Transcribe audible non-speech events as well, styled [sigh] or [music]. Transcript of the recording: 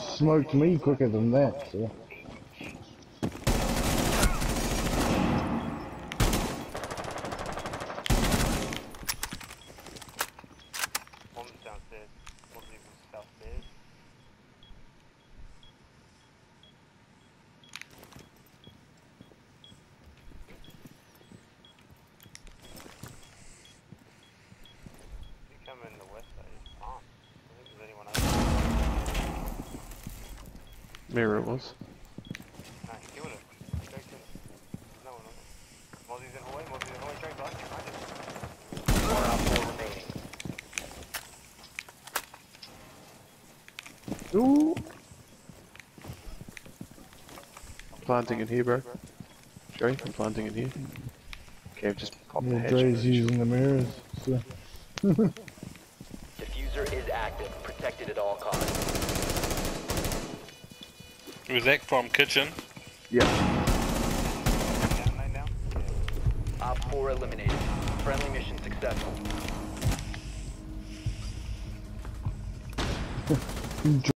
smoked me quicker than that, in the op four remaining. Ooh! Planting in here, bro. Joey, I'm planting in here. Okay, I've just popped the hedge. Dre's using the mirrors, so. [laughs] Diffuser is active, protected at all costs. Was that from kitchen? Yeah. Down, down. Op 4 eliminated. Friendly mission successful. [laughs]